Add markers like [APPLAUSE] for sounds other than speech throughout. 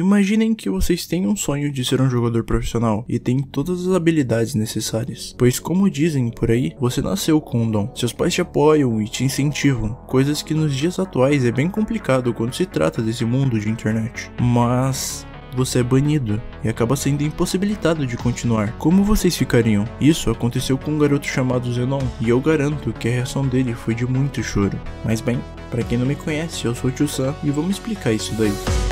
Imaginem que vocês têm um sonho de ser um jogador profissional e têm todas as habilidades necessárias, pois como dizem por aí, você nasceu com um dom. Seus pais te apoiam e te incentivam, coisas que nos dias atuais é bem complicado quando se trata desse mundo de internet. Mas você é banido e acaba sendo impossibilitado de continuar. Como vocês ficariam? Isso aconteceu com um garoto chamado Zenon e eu garanto que a reação dele foi de muito choro. Mas bem, para quem não me conhece, eu sou o Tio Sam e vamos explicar isso daí.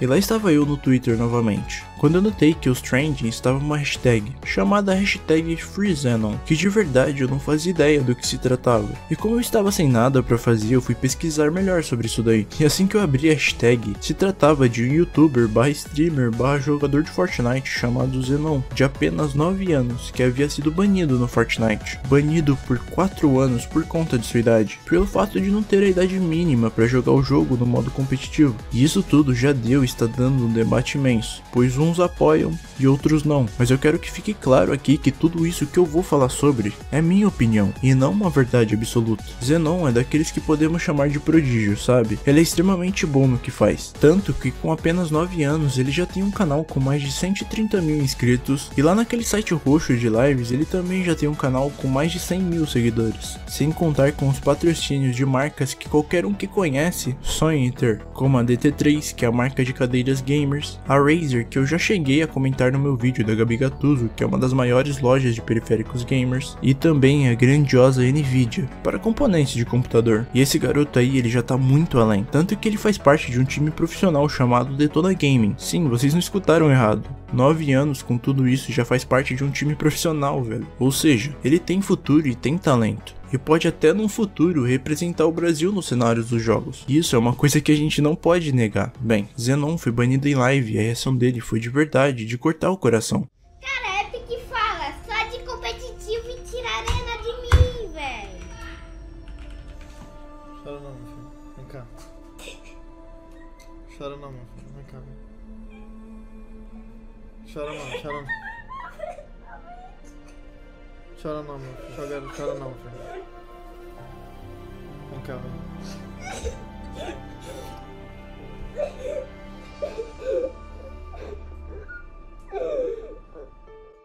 E lá estava eu no Twitter novamente, quando eu notei que os trending estavam uma hashtag chamada hashtag FreeZenon, que de verdade eu não fazia ideia do que se tratava. E como eu estava sem nada para fazer, eu fui pesquisar melhor sobre isso daí. E assim que eu abri a hashtag, se tratava de um youtuber barra streamer barra jogador de Fortnite chamado Zenon, de apenas 9 anos, que havia sido banido no Fortnite. Banido por 4 anos por conta de sua idade, pelo fato de não ter a idade mínima para jogar o jogo no modo competitivo. E isso tudo já deu e está dando um debate imenso, pois um uns apoiam e outros não. Mas eu quero que fique claro aqui que tudo isso que eu vou falar sobre é minha opinião e não uma verdade absoluta. Zenon é daqueles que podemos chamar de prodígio, sabe? Ele é extremamente bom no que faz, tanto que com apenas 9 anos ele já tem um canal com mais de 130 mil inscritos e lá naquele site roxo de lives ele também já tem um canal com mais de 100 mil seguidores, sem contar com os patrocínios de marcas que qualquer um que conhece sonha em ter, como a DT3 que é a marca de cadeiras gamers, a Razer que eu já cheguei a comentar no meu vídeo da Gabi Gattuso, que é uma das maiores lojas de periféricos gamers, e também a grandiosa Nvidia, para componentes de computador. E esse garoto aí, ele já tá muito além, tanto que ele faz parte de um time profissional chamado Detona Gaming. Sim, vocês não escutaram errado. 9 anos com tudo isso já faz parte de um time profissional, velho. Ou seja, ele tem futuro e tem talento e pode até num futuro representar o Brasil nos cenários dos jogos. Isso é uma coisa que a gente não pode negar. Bem, Zenon foi banido em live e a reação dele foi de verdade, de cortar o coração. Cara, é que fala só de competitivo e tira arena de mim, velho. Chora não, meu filho. Vem cá. Chora não, meu filho. Vem cá. Chora não, chora não. Chora não, meu filho. Chora, chora não,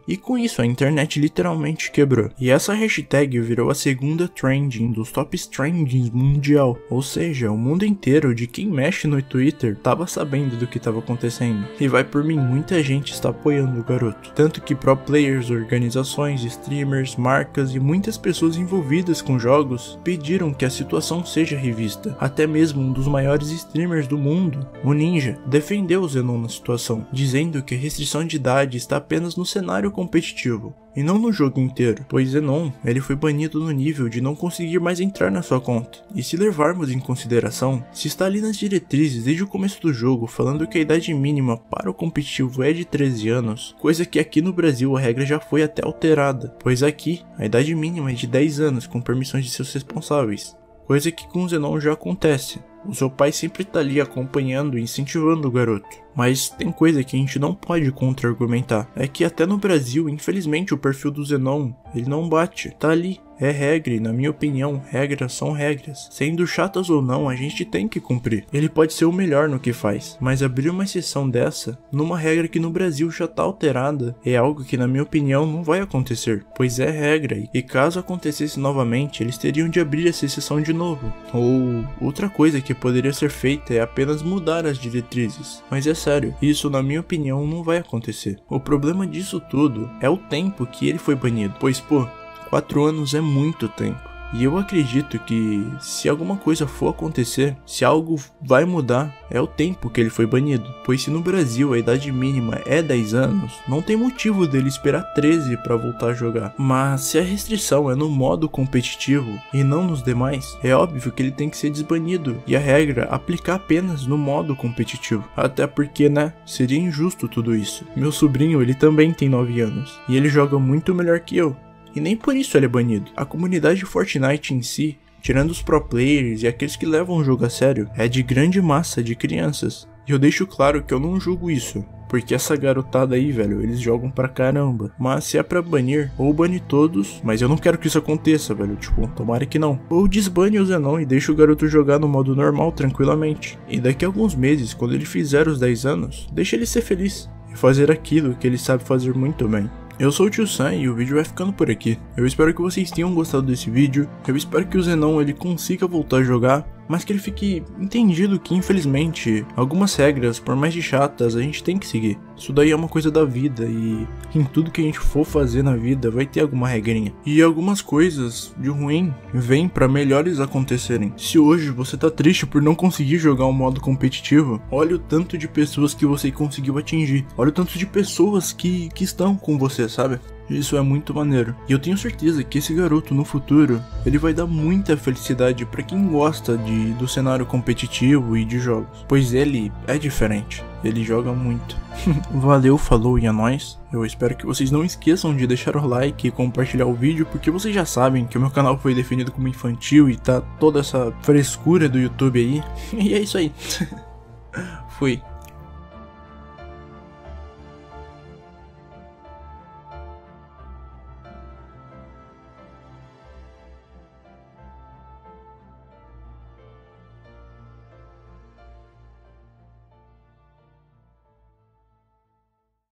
E com isso a internet literalmente quebrou. E essa hashtag virou a segunda trending dos tops trendings mundial. Ou seja, o mundo inteiro de quem mexe no Twitter tava sabendo do que estava acontecendo. E vai por mim, muita gente está apoiando o garoto. Tanto que pro players, organizações, streamers, marcas e muitas pessoas envolvidas com jogos pediram que a situação seja revista. Até mesmo um dos maiores streamers do mundo, o Ninja, defendeu o Zenon na situação, dizendo que a restrição de idade está apenas no cenário competitivo e não no jogo inteiro, pois Zenon ele foi banido no nível de não conseguir mais entrar na sua conta. E se levarmos em consideração, se está ali nas diretrizes desde o começo do jogo falando que a idade mínima para o competitivo é de 13 anos, coisa que aqui no Brasil a regra já foi até alterada, pois aqui a idade mínima é de 10 anos com permissões de seus responsáveis, coisa que com Zenon já acontece. O seu pai sempre tá ali acompanhando e incentivando o garoto. Mas tem coisa que a gente não pode contra-argumentar. É que até no Brasil, infelizmente, o perfil do Zenon, ele não bate. Tá ali, é regra e, na minha opinião, regras são regras. Sendo chatas ou não, a gente tem que cumprir. Ele pode ser o melhor no que faz, mas abrir uma exceção dessa, numa regra que no Brasil já tá alterada, é algo que, na minha opinião, não vai acontecer, pois é regra, e caso acontecesse novamente, eles teriam de abrir essa exceção de novo. Ou outra coisa que poderia ser feita é apenas mudar as diretrizes. Mas é sério, isso, na minha opinião, não vai acontecer. O problema disso tudo é o tempo que ele foi banido, pois, pô, 4 anos é muito tempo. E eu acredito que se alguma coisa for acontecer, se algo vai mudar, é o tempo que ele foi banido. Pois se no Brasil a idade mínima é 10 anos, não tem motivo dele esperar 13 para voltar a jogar. Mas se a restrição é no modo competitivo e não nos demais, é óbvio que ele tem que ser desbanido e a regra aplicar apenas no modo competitivo. Até porque, né, seria injusto tudo isso. Meu sobrinho, ele também tem 9 anos e ele joga muito melhor que eu e nem por isso ele é banido. A comunidade de Fortnite em si, tirando os pro players e aqueles que levam o jogo a sério, é de grande massa de crianças. E eu deixo claro que eu não julgo isso, porque essa garotada aí, velho, eles jogam pra caramba. Mas se é pra banir, ou bane todos, mas eu não quero que isso aconteça, velho, tipo, tomara que não. Ou desbane o Zenon e deixa o garoto jogar no modo normal tranquilamente. E daqui a alguns meses, quando ele fizer os 10 anos, deixa ele ser feliz e fazer aquilo que ele sabe fazer muito bem. Eu sou o Tio Sam e o vídeo vai ficando por aqui. Eu espero que vocês tenham gostado desse vídeo. Eu espero que o Zenon ele consiga voltar a jogar mas que ele fique entendido que, infelizmente, algumas regras, por mais de chatas, a gente tem que seguir. Isso daí é uma coisa da vida e em tudo que a gente for fazer na vida vai ter alguma regrinha. E algumas coisas de ruim vêm para melhores acontecerem. Se hoje você tá triste por não conseguir jogar um modo competitivo, olha o tanto de pessoas que você conseguiu atingir. Olha o tanto de pessoas que, que estão com você, sabe? Isso é muito maneiro. E eu tenho certeza que esse garoto no futuro, ele vai dar muita felicidade para quem gosta de do cenário competitivo e de jogos, pois ele é diferente. Ele joga muito. [LAUGHS] Valeu, falou e é nóis. Eu espero que vocês não esqueçam de deixar o like e compartilhar o vídeo, porque vocês já sabem que o meu canal foi definido como infantil e tá toda essa frescura do YouTube aí. [LAUGHS] E é isso aí. [LAUGHS] Fui.